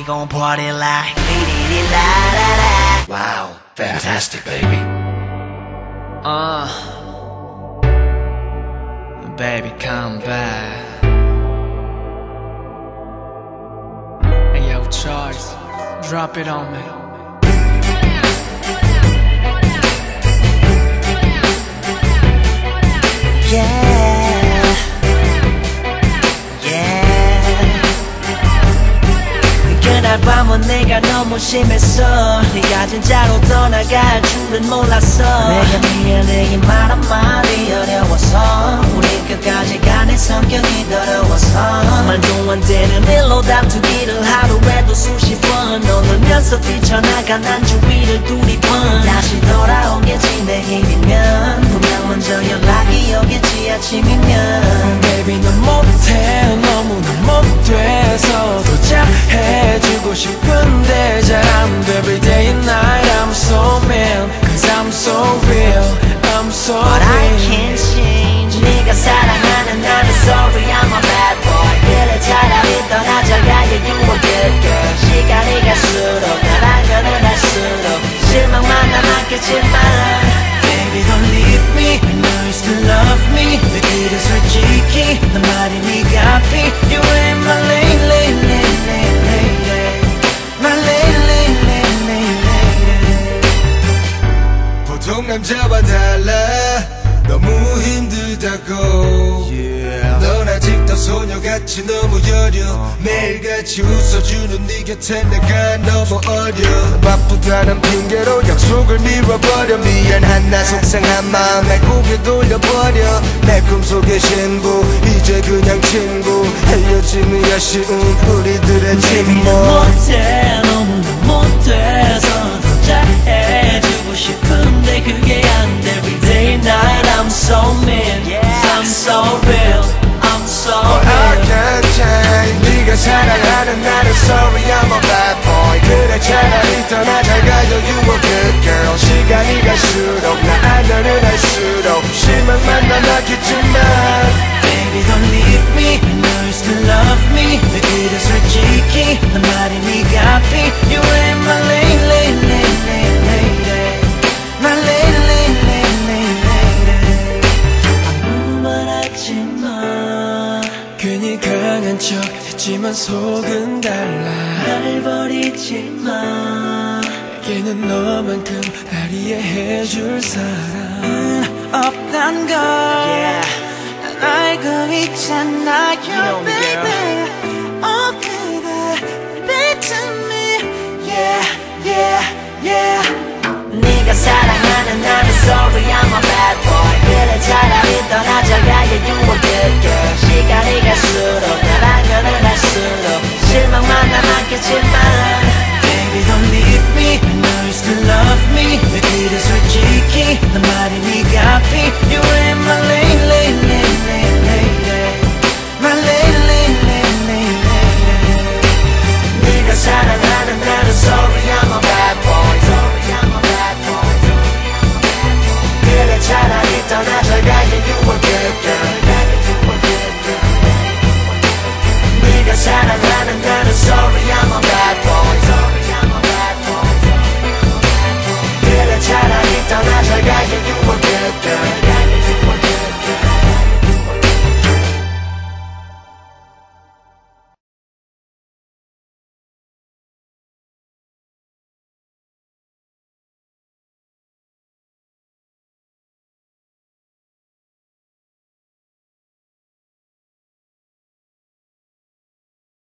gon' party like li la la la. Wow, fantastic, baby. Uh, baby, come back. Hey, yo, Charles, drop it on me. Yeah. 그날 밤은 내가 너무 심했어. 네가 진짜로 떠나갈 줄은 몰랐어. 내가 미안해 말 한마디 어려워서. 우리 끝까지 가는 성격이 더러워서. 말도 안 되는 일로 다투기를 하루에도 수십 번. 너놀면서 뛰쳐나가 난 주위를 두리번. 다시 돌아오겠지 내일이면 분명 먼저 연락이 오겠지. 아침이 실망만 남았겠지만 Baby don't leave me I know you still love me 왜 그래 솔직히 너 말이 네가 앞이 You ain't my lady lady lady lady My lady lady lady lady 보통 남자와 달라 너무 힘들다고 넌 아직도 소녀같이 너무 여려. 매일같이 웃어주는 네 곁에 내가 너무 어려. 바쁘다는 핑계로 약속을 미뤄버려. 미안한 나 속상한 마음에 고개 돌려버려. 내 꿈속의 신부 이제 그냥 친구. 헤어짐이 아쉬운 우리들의 침묵 못해 더 잘해주고 싶은데 그게 안돼. Every day night I'm so mean. I'm so real 차라리 떠나자 가요 you a good girl 시간이 갈수록 나 안전을 할수록 실망만 남았겠지만 Baby don't leave me I know you still love me 왜 그래 솔직히 너 말이 네가 앞이 You ain't my lady lady lady lady My lady lady lady lady 아무 말 하지 마 괜히 강한 척 같지만 속은 달라 날 버리지 마 내게는 너만큼 날 이해해줄 사람은 없단 걸 yeah. 난 알고 있잖아 Your baby Oh baby Bitch me Yeah yeah yeah 네가 사랑하는 나는 sorry I'm a